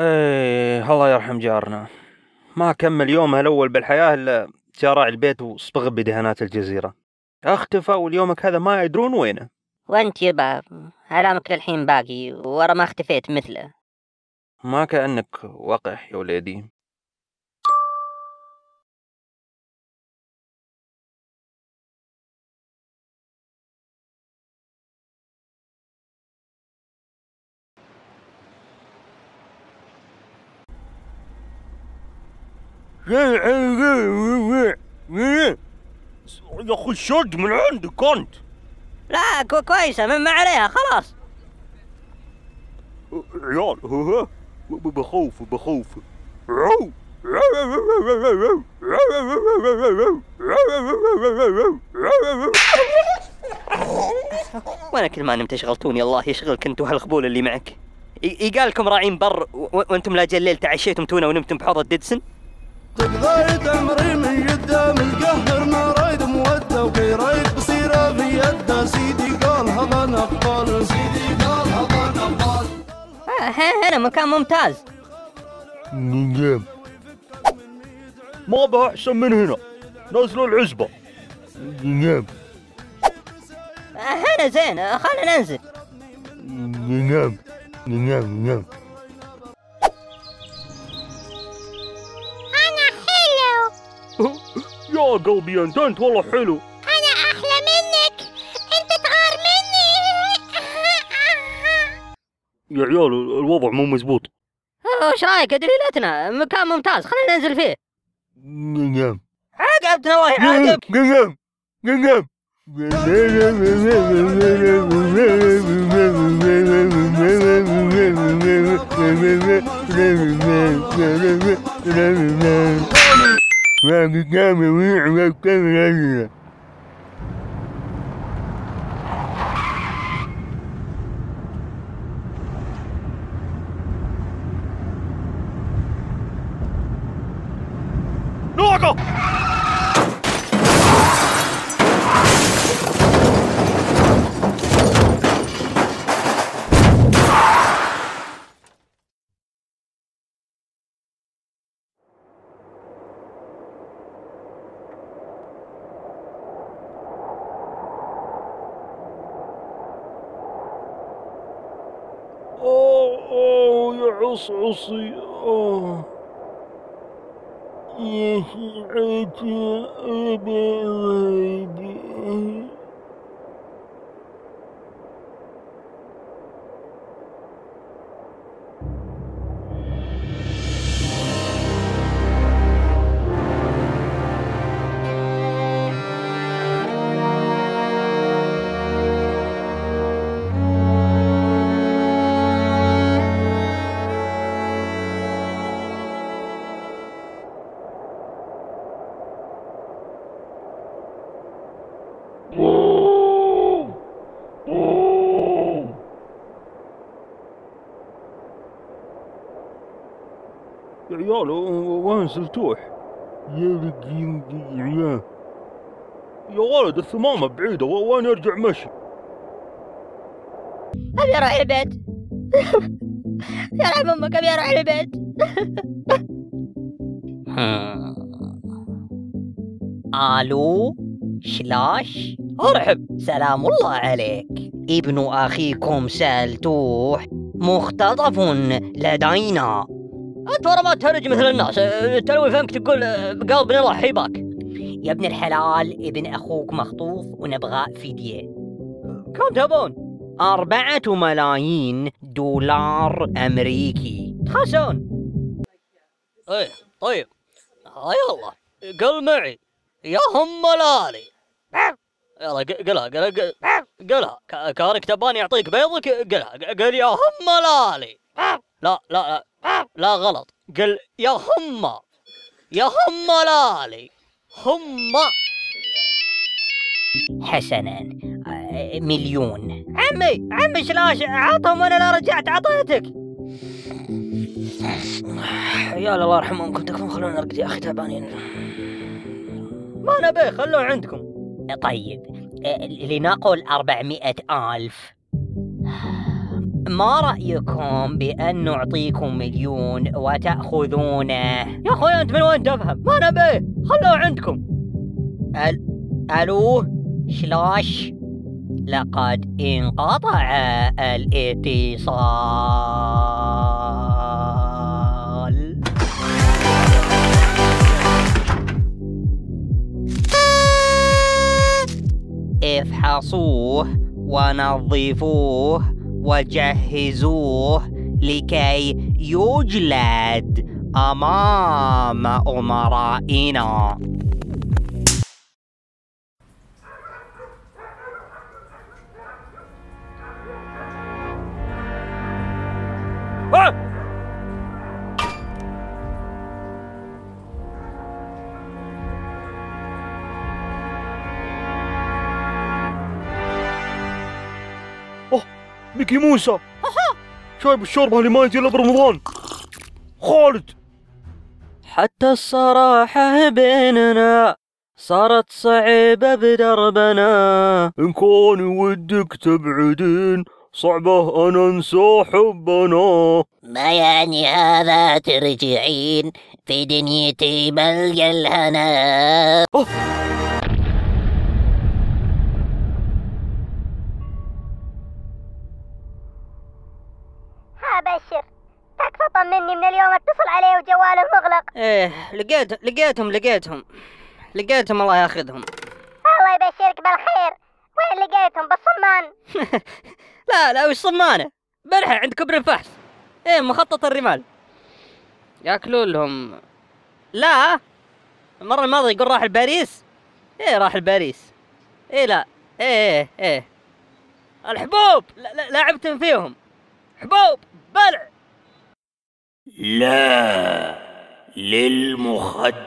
إيه الله يرحم جارنا. ما كمل يومه الأول بالحياة إلا جراع البيت وصبغ بدهانات الجزيرة. أختفى واليومك هذا ما يدرون وينه. وانت يبا علامك للحين باقي ورا ما اختفيت مثله. ما كأنك وقح يا وليدي. يا أخي شد من عندك أنت. لا كو كويسة من ما عليها خلاص. عيال ها. بخوف بخوف. عو. وأنا كل ما نمت شغلتوني الله يشغلك انت وهالخبول اللي معك. يقالكم راعين بر وأنتم لا جل الليل تعشيتم تونا ونمتم بحوض الددسن تقضي تمري من قدام القهر ما رايد مودة وكي رايد بصيرة في يده. سيدي قال هذا نقبل سيدي قال هذا نقبل آه، ه- هنا مكان ممتاز. ما بها أحسن من هنا. نزلوا العزبة. آه، هنا زين آه، خلنا ننزل. أنا انت انت والله حلو. أنا أحلى منك. أنت تغار مني. يا عيال الوضع مو مزبوط. وش رأيك دليلتنا مكان ممتاز خلينا ننزل فيه. عقبتنا وهي عقب ناقه عصعصي أوه يا شيعتي أبي غيبي يا عيال وين سلتوح؟ يا عيال يا. ولد الثمامة بعيدة وين يرجع مشي؟ أبي أروح البيت. يا رحم أمك أبي أروح البيت. آلو شلاش؟ أرحب. سلام الله عليك. ابن أخيكم سالتوح مختطف لدينا. انت ورا ما تهرج مثل الناس. تلوي فمك تقول بقلب نضحي باك يا ابن الحلال ابن أخوك مخطوف ونبغى فدية. كم تبون؟ أربعة ملايين دولار أمريكي. تخسون إيه طيب. هاي الله قل معي. يا هم ملالي. يلا قلها قلها. قلها, كانك تباني يعطيك بيضك قلها. قل يا هم ملالي. لا لا لا لا غلط. قل يا هم يا هم ملالي هم. حسنا آه، مليون. عمي عمي شلاش عطهم وأنا لا رجعت عطيتك. يا الله يرحم امكم تكفون خلونا نرقد يا أخي تعبانين. ما نبي خلوه عندكم. طيب آه، لنقل أربعمائة ألف. ما رأيكم بأن نعطيكم مليون وتأخذونه؟ يا أخوي أنت من وين تفهم؟ ما نبيه خلوه عندكم. ال... ألو؟ شلاش؟ لقد انقطع الاتصال. افحصوه ونظفوه. وجهزوه لكي يجلد أمام أمرائنا. ميكي موسى. شايب الشوربة اللي ما يجي إلا برمضان. خالد. حتى الصراحة بيننا صارت صعيبة بدربنا. إن كان ودك تبعدين صعبة أنا أنسى حبنا. ما يعني هذا ترجعين في دنيتي ملقى الهنا من اليوم اتصل عليه وجواله مغلق إيه لقيت لقيتهم لقيتهم. لقيتهم الله ياخذهم. الله يبشرك بالخير. وين لقيتهم؟ بالصمان. لا لا وش صمانة؟ برحة عند كبر الفحص. إيه مخطط الرمال. ياكلون لهم. لا المرة الماضية يقول راح لباريس إيه راح لباريس إيه لا. إيه إيه الحبوب! لا لا لعبتم فيهم. حبوب! بلع! لا للمخدرات.